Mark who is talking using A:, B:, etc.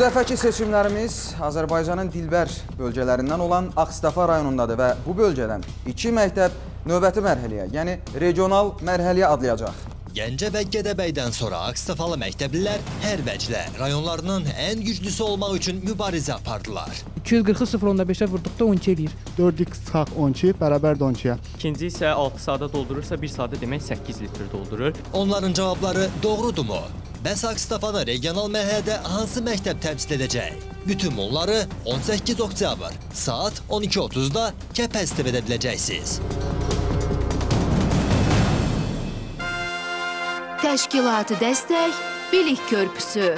A: dəfəki seçimlərimiz Azərbaycanın dilbər bölgələrindən olan Ağstafa rayonundadır və bu bölgədən iki məktəb növbəti mərhələyə, yəni regional mərhələyə adlayacaq.
B: Gəncə və Gədəbəydən sonra Akstafalı məktəblilər hər vəclə rayonlarının ən güclüsü olmaq üçün mübarizə apardılar.
C: 240-ı 0.5-ə vurduqda 12 eləyir.
D: 4x çıxaq 12 bərabər 12-yə.
E: İkinci isə 6 saata doldurursa 1 saata demək 8 litr doldurur.
B: Onların cavabları doğrudurmu? Bəs Akstafanı regional mərhələdə hansı məktəb təmsil edəcək? Bütün bunları 18 oktyabr saat 12:30-da Kəpəz TV-də biləcəksiniz.
F: Təşkilatı dəstək Bilik Körpüsü.